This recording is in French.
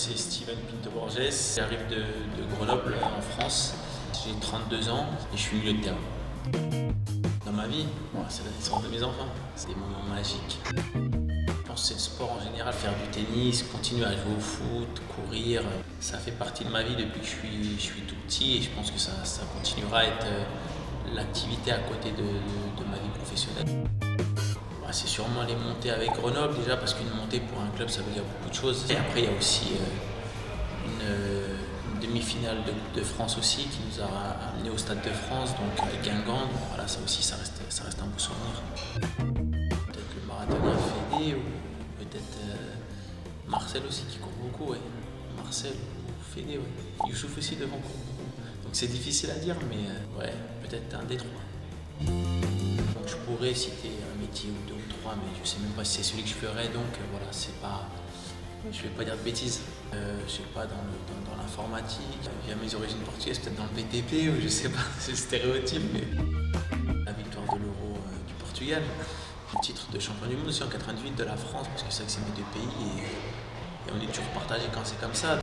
c'est Steven Pinto Borges. J'arrive de, Grenoble en France. J'ai 32 ans et je suis milieu de terrain. Dans ma vie, c'est la naissance de mes enfants. C'est des moments magiques. Je pense que c'est le sport en général, faire du tennis, continuer à jouer au foot, courir. Ça fait partie de ma vie depuis que je suis, tout petit et je pense que ça, continuera à être euh, l'activité à côté de ma vie professionnelle. C'est sûrement les montées avec Grenoble déjà parce qu'une montée pour un club ça veut dire beaucoup de choses. Et après il y a aussi euh, une, une demi-finale de Coupe de France aussi qui nous a amené au Stade de France, donc avec Guingamp. Voilà, ça aussi ça reste, ça reste un beau souvenir. Peut-être le marathonien Fédé ou peut-être euh, Marcel aussi qui court beaucoup, ouais. Marcel ou Fédé, ouais. Youssouf aussi devant court beaucoup. Donc c'est difficile à dire, mais euh, ouais, peut-être un des trois. Je pourrais citer un métier ou deux ou trois, mais je ne sais même pas si c'est celui que je ferais, donc euh, voilà, c'est pas. Je vais pas dire de bêtises. Euh, je sais pas, dans, l'informatique, il y a mes origines portugaises, peut-être dans le BTP, ou je sais pas, c'est le stéréotype, mais. La victoire de l'Euro euh, du Portugal, le titre de champion du monde aussi en 98 de la France, parce que c'est vrai que c'est mes deux pays et, et on est toujours partagé quand c'est comme ça.